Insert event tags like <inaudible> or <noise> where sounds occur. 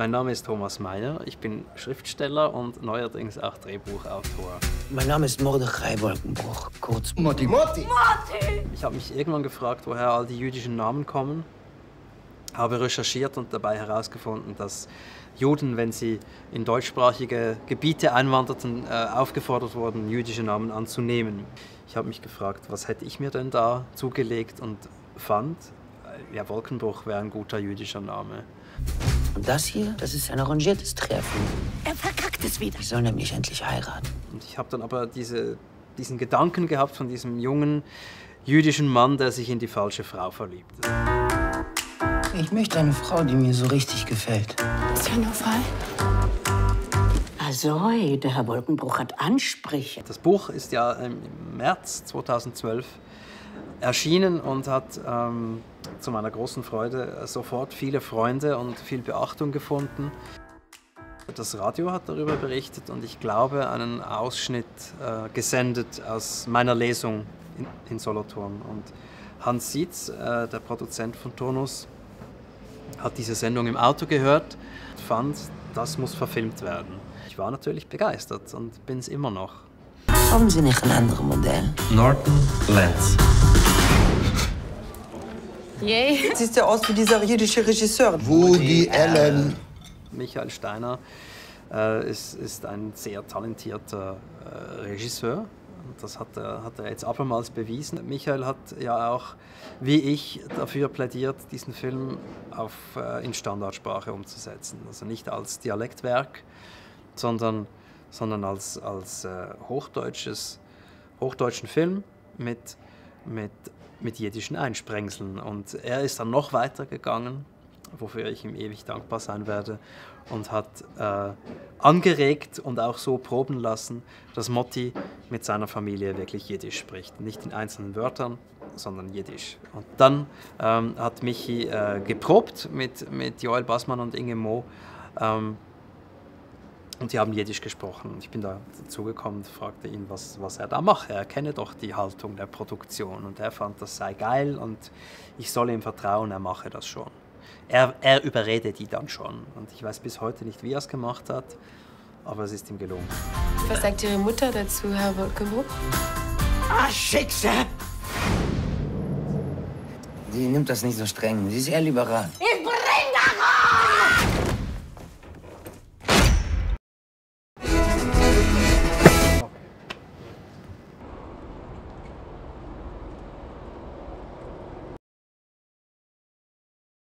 Mein Name ist Thomas Mayer, ich bin Schriftsteller und neuerdings auch Drehbuchautor. Mein Name ist Mordechai Wolkenbruch, kurz Motti. Motti! Ich habe mich irgendwann gefragt, woher all die jüdischen Namen kommen, habe recherchiert und dabei herausgefunden, dass Juden, wenn sie in deutschsprachige Gebiete einwanderten, äh, aufgefordert wurden, jüdische Namen anzunehmen. Ich habe mich gefragt, was hätte ich mir denn da zugelegt und fand, äh, ja, Wolkenbruch wäre ein guter jüdischer Name. Und das hier, das ist ein arrangiertes Treffen. Er verkackt es wieder. Ich soll nämlich endlich heiraten. Und ich habe dann aber diese, diesen Gedanken gehabt von diesem jungen jüdischen Mann, der sich in die falsche Frau verliebt. Ich möchte eine Frau, die mir so richtig gefällt. Ist ja nur Fall. Also, der Herr Wolkenbruch hat Ansprüche. Das Buch ist ja im März 2012 erschienen und hat ähm, zu meiner großen Freude sofort viele Freunde und viel Beachtung gefunden. Das Radio hat darüber berichtet und ich glaube einen Ausschnitt äh, gesendet aus meiner Lesung in, in Solothurn. Und Hans Sietz, äh, der Produzent von Turnus, hat diese Sendung im Auto gehört und fand, das muss verfilmt werden. Ich war natürlich begeistert und bin es immer noch. Haben Sie nicht ein anderes Modell? Norton Lens. Yay. <laughs> Siehst ja aus wie dieser jüdische Regisseur. Woody Allen. Michael Steiner äh, ist, ist ein sehr talentierter äh, Regisseur. Das hat er, hat er jetzt abermals bewiesen. Michael hat ja auch, wie ich, dafür plädiert, diesen Film auf, äh, in Standardsprache umzusetzen. Also nicht als Dialektwerk, sondern, sondern als, als äh, hochdeutsches, hochdeutschen Film mit, mit, mit jiddischen Einsprengseln. Und er ist dann noch weiter gegangen, wofür ich ihm ewig dankbar sein werde, und hat äh, angeregt und auch so proben lassen, dass Motti mit seiner Familie wirklich Jiddisch spricht. Nicht in einzelnen Wörtern, sondern Jiddisch. Und dann ähm, hat Michi äh, geprobt mit, mit Joel Bassmann und Inge Mo. Ähm, und die haben Jiddisch gesprochen. Ich bin da dazugekommen und fragte ihn, was, was er da mache. Er kenne doch die Haltung der Produktion. Und er fand, das sei geil und ich solle ihm vertrauen, er mache das schon. Er, er überredet die dann schon. Und ich weiß bis heute nicht, wie er es gemacht hat, aber es ist ihm gelungen. Was sagt Ihre Mutter dazu, Herr Wolkenbruch? Ah, Schicksal! Sie nimmt das nicht so streng. Sie ist eher liberal. Ich